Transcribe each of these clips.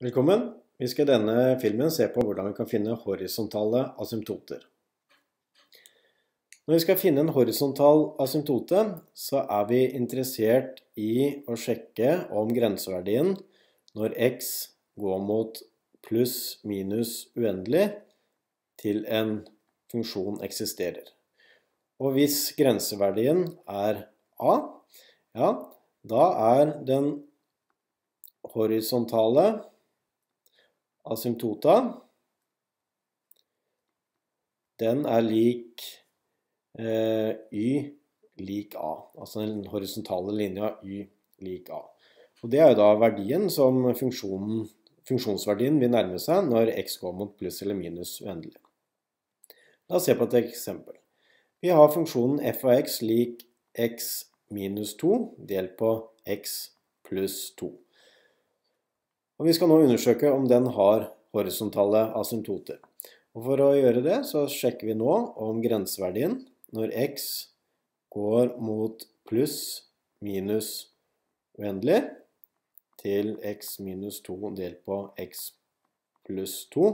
Velkommen! Vi skal i denne filmen se på hvordan vi kan finne horisontale asymptoter. Når vi skal finne en horisontal asymptote, så er vi interessert i å sjekke om grenseverdien når x går mot pluss minus uendelig til en funksjon eksisterer. Og hvis grenseverdien er a, ja, da er den horisontale asymptota den er lik eh, y lik a. Altså den horisontale linja y lik a. Og Det er jo da verdien som funksjonsverdien vil nærme seg når x går mot pluss eller minus uendelig. La oss se på et eksempel. Vi har funksjonen f av x lik x minus 2 delt på x pluss 2. Og Vi skal nå undersøke om den har horisontale asymptoter. Og For å gjøre det så sjekker vi nå om grenseverdien når x går mot pluss minus uendelig til x minus 2 delt på x pluss 2,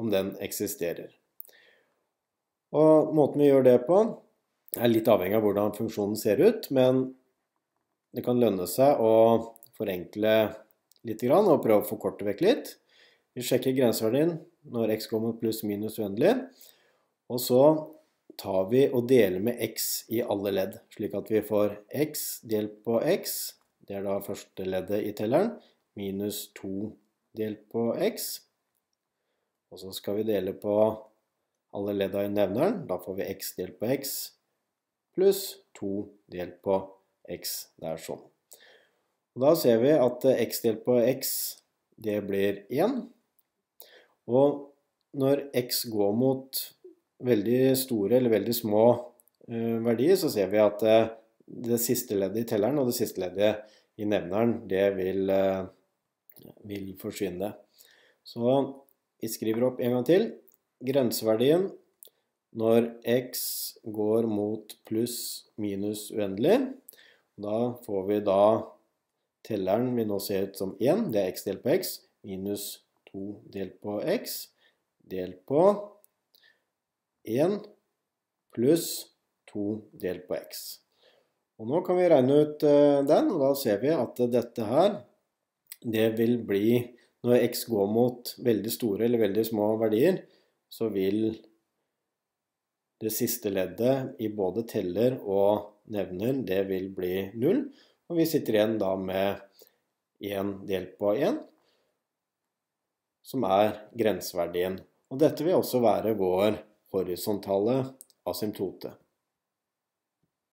om den eksisterer. Og Måten vi gjør det på, er litt avhengig av hvordan funksjonen ser ut, men det kan lønne seg å forenkle litt og prøve å forkorte vekk litt. Vi sjekker grenseverdien når x kommer pluss minus uendelig. Og så tar vi og deler med x i alle ledd, slik at vi får x delt på x, det er da første leddet i telleren, minus 2 delt på x. Og så skal vi dele på alle ledda i nevneren, da får vi x delt på x, pluss 2 delt på x. Det er sånn. Og da ser vi at eh, x delt på x, det blir 1. Og når x går mot veldig store eller veldig små uh, verdier, så ser vi at uh, det siste leddet i telleren og det siste leddet i nevneren, det vil, vil forsvinne. Så vi skriver opp en gang til. Grenseverdien når x går mot pluss minus uendelig, da får vi da Telleren vil nå se ut som 1, det er x delt på x, minus 2 delt på x, delt på 1 pluss 2 delt på x. Og nå kan vi regne ut uh, den, og da ser vi at dette her, det vil bli, når x går mot veldig store eller veldig små verdier, så vil det siste leddet i både teller og nevner, det vil bli 0. Og vi sitter igjen da med 1 delt på 1, som er grenseverdien. Og dette vil også være vår horisontale asymptote.